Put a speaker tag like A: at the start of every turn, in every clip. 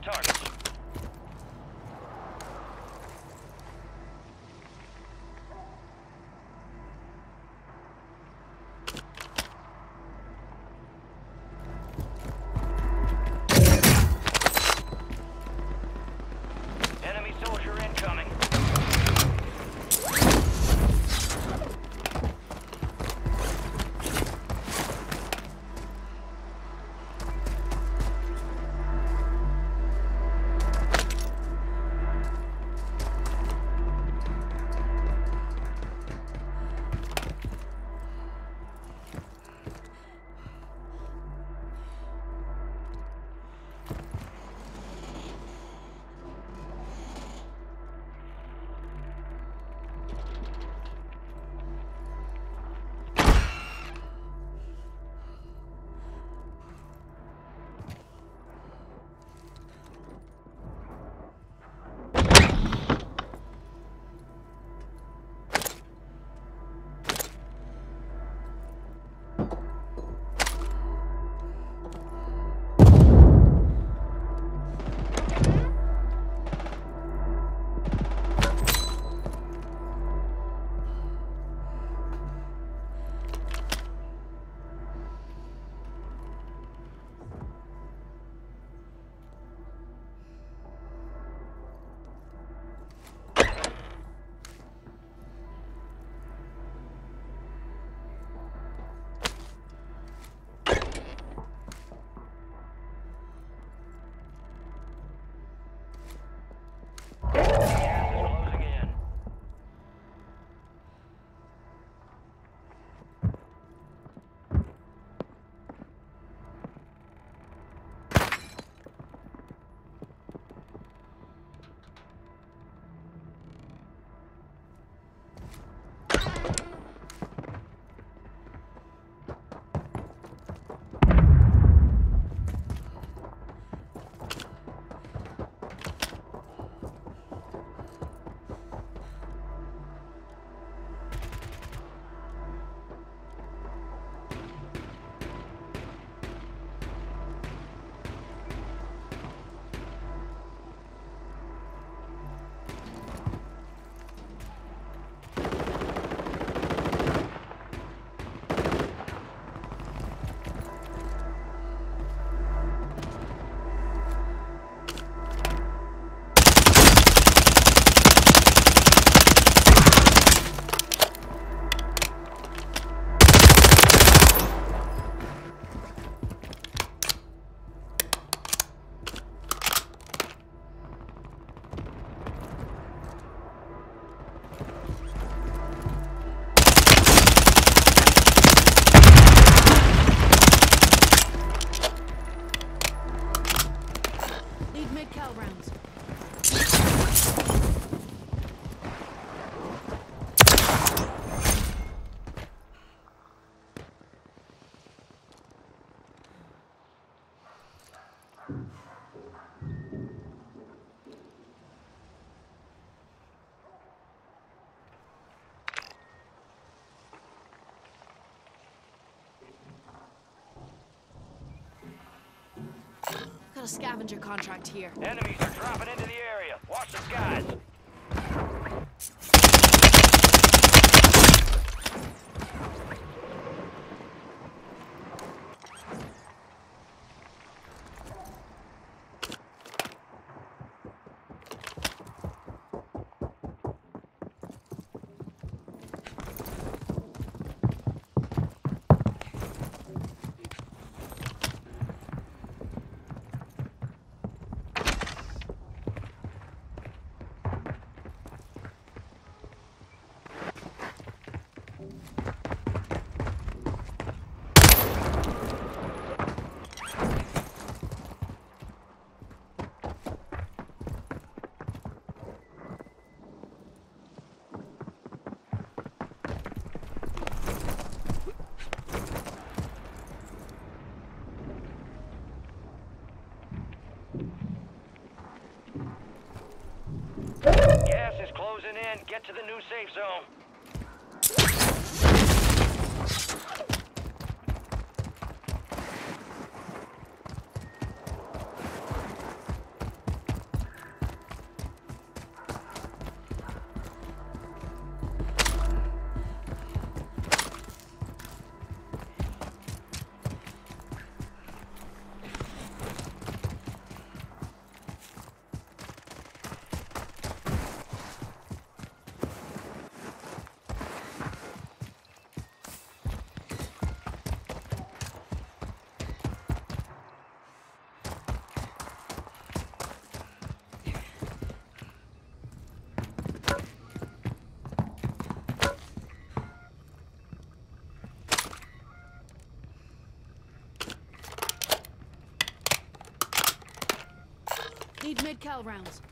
A: targets. Scavenger contract here.
B: Enemies are dropping into the area. Watch the skies. In. Get to the new safe zone.
A: Mid-cal rounds.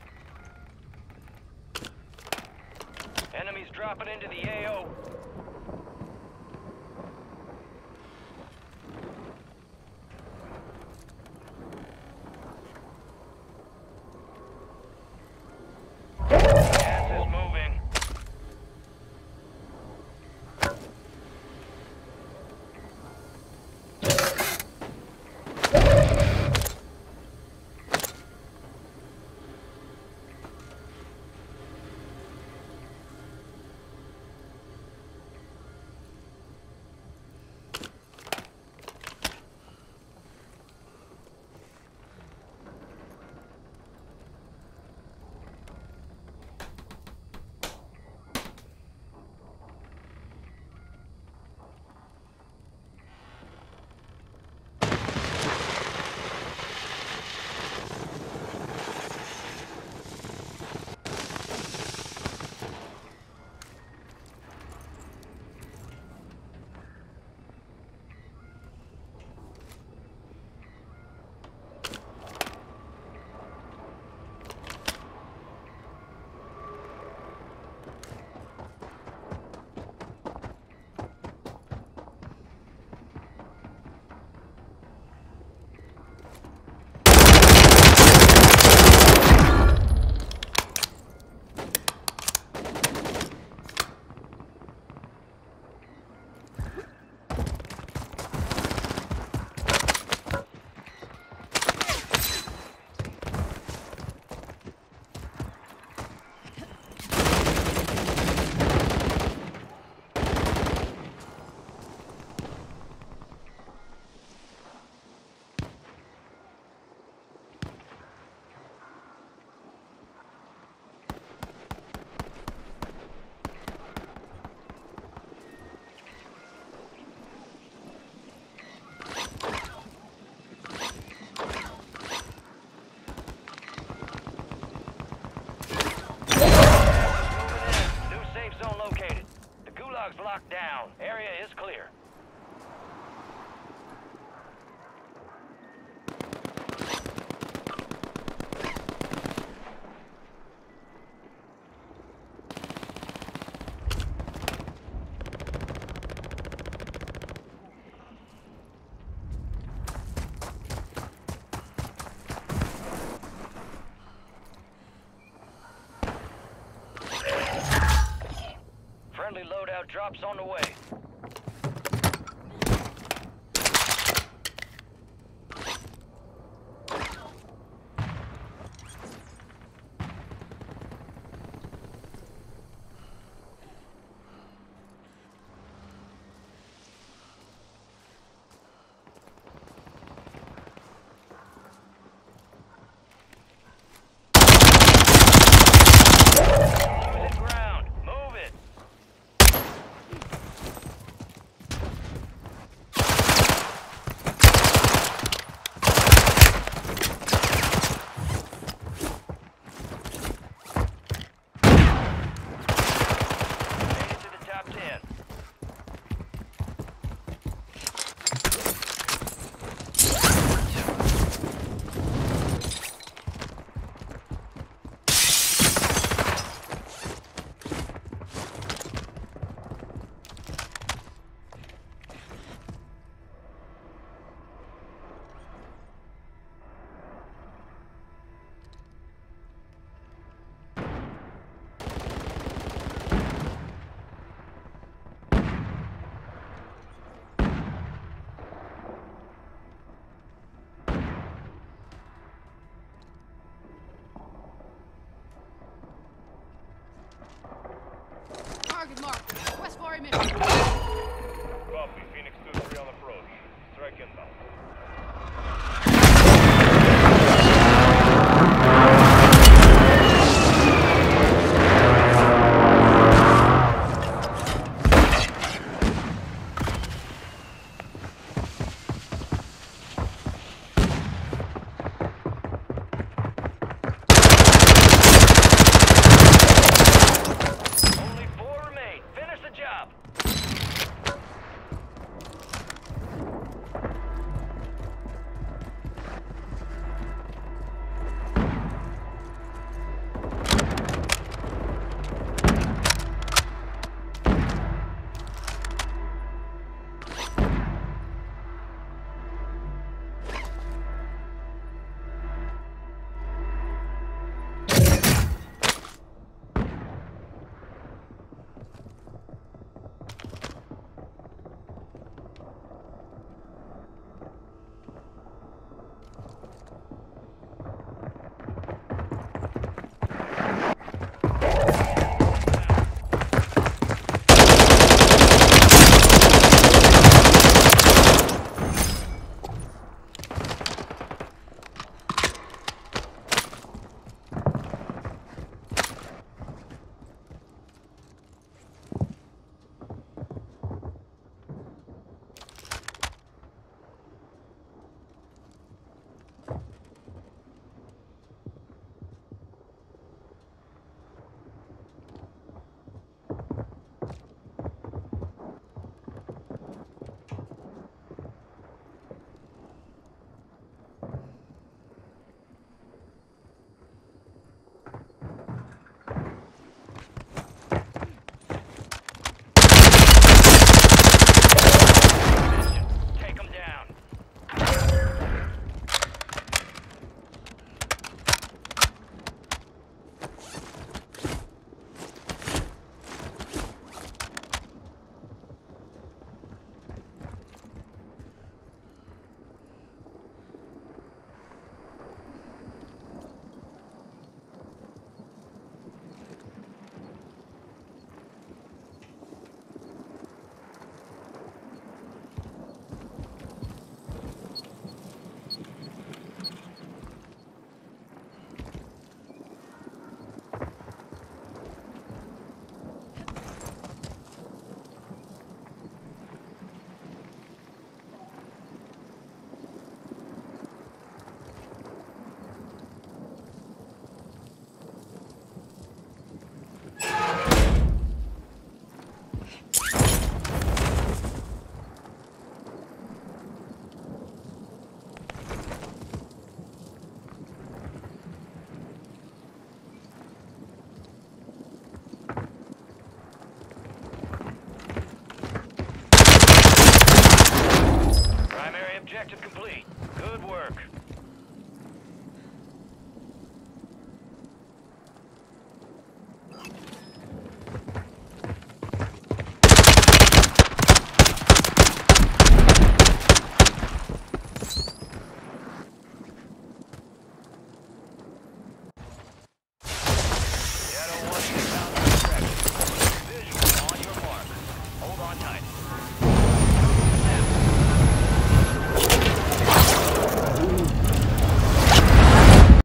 B: Enemies dropping into the AO. Down. Area is clear. Loadout drops on the way.